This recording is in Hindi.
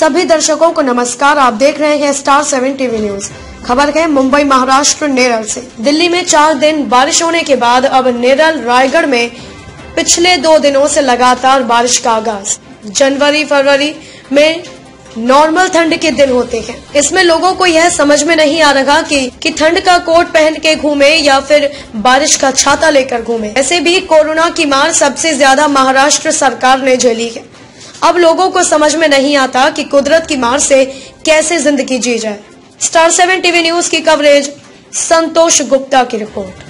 सभी दर्शकों को नमस्कार। आप देख रहे हैं स्टार सेवन टीवी न्यूज़ खबर है, मुंबई महाराष्ट्र, नेरल से। दिल्ली में चार दिन बारिश होने के बाद अब नेरल, रायगढ़ में पिछले दो दिनों से लगातार बारिश का आगाज़। जनवरी, फरवरी में नॉर्मल ठंड के दिन होते हैं। इसमें लोगों को यह समझ में नहीं आ रहा कि कि ठंड का कोट पहन के घूमे या फिर बारिश का छाता लेकर घूमे। ऐसे भी कोरोना की मार सबसे ज़्यादा महाराष्ट्र सरकार ने झेली है। अब लोगों को समझ में नहीं आता कि कुदरत की मार से कैसे ज़िंदगी जी जाए। स्टार सेवन टीवी न्यूज़ की कवरेज संतोष गुप्ता की रिपोर्ट।